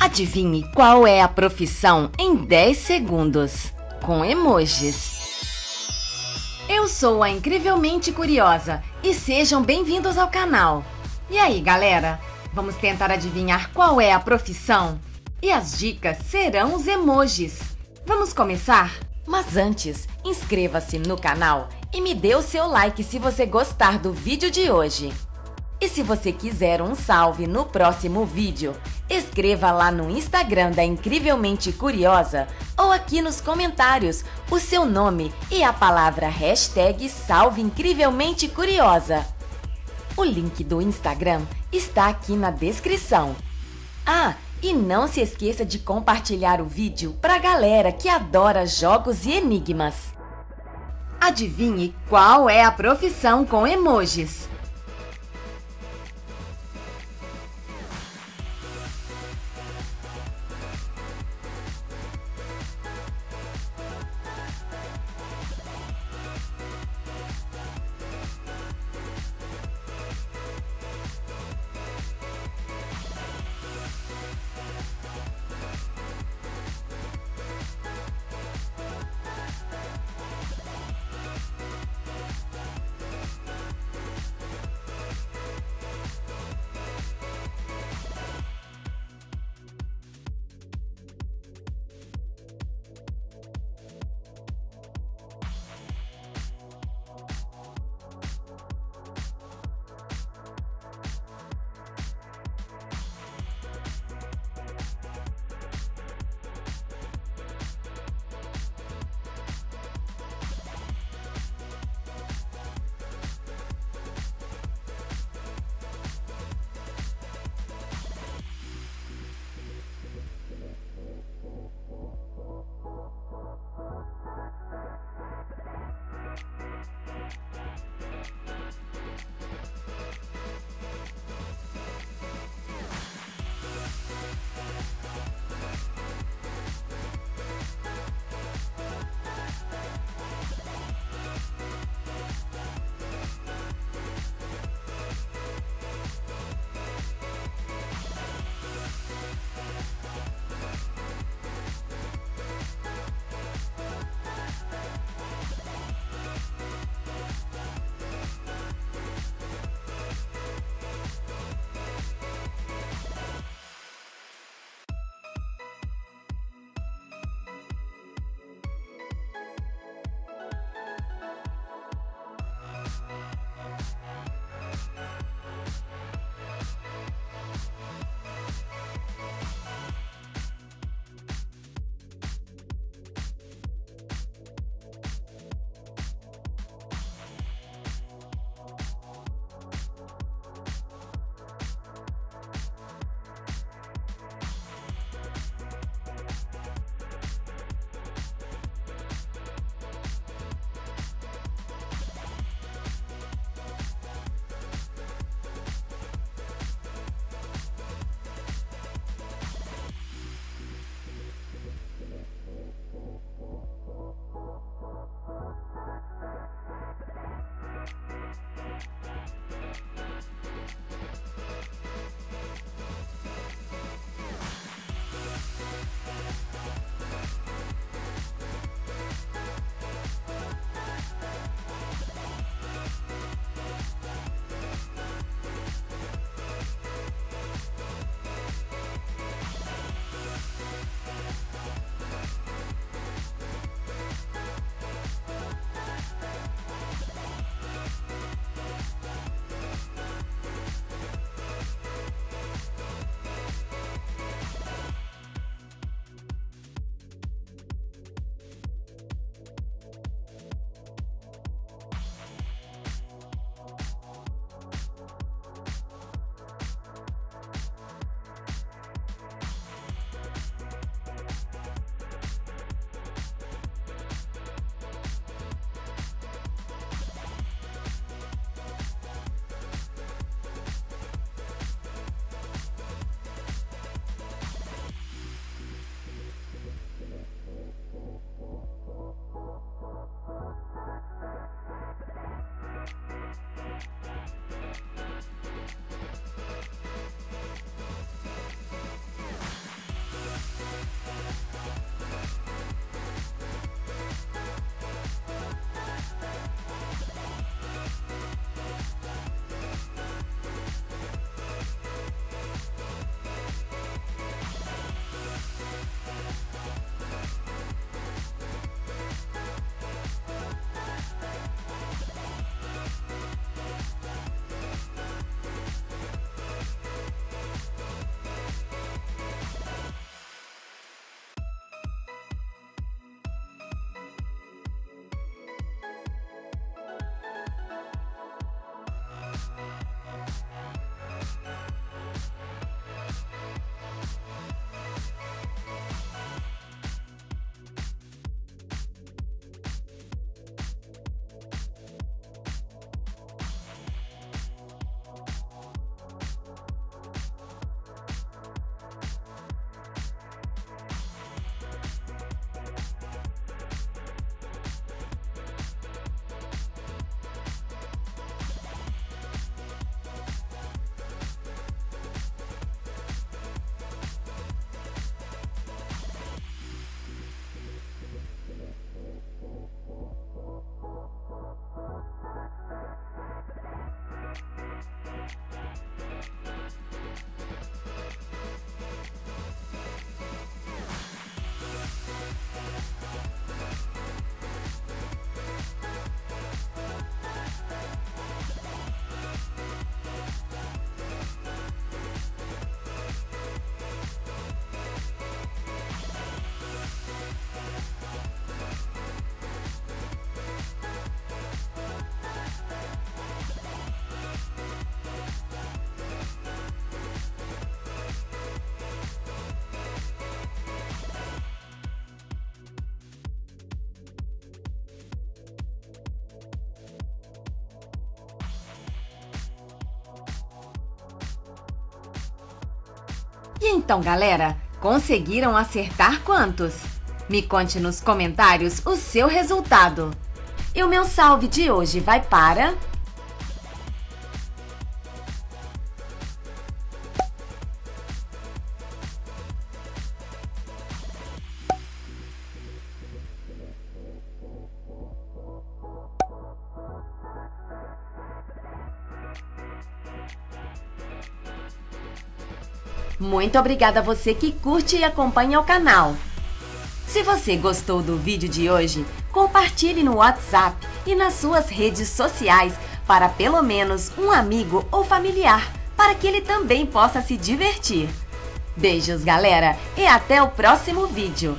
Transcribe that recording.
Adivinhe qual é a profissão em 10 segundos, com emojis. Eu sou a Incrivelmente Curiosa e sejam bem-vindos ao canal. E aí, galera? Vamos tentar adivinhar qual é a profissão? E as dicas serão os emojis. Vamos começar? Mas antes, inscreva-se no canal e me dê o seu like se você gostar do vídeo de hoje. E se você quiser um salve no próximo vídeo, escreva lá no Instagram da Incrivelmente Curiosa ou aqui nos comentários o seu nome e a palavra hashtag Salve Incrivelmente Curiosa. O link do Instagram está aqui na descrição. Ah, e não se esqueça de compartilhar o vídeo para a galera que adora jogos e enigmas. Adivinhe qual é a profissão com emojis. E então, galera, conseguiram acertar quantos? Me conte nos comentários o seu resultado. E o meu salve de hoje vai para... Muito obrigada a você que curte e acompanha o canal. Se você gostou do vídeo de hoje, compartilhe no WhatsApp e nas suas redes sociais para pelo menos um amigo ou familiar, para que ele também possa se divertir. Beijos, galera, e até o próximo vídeo!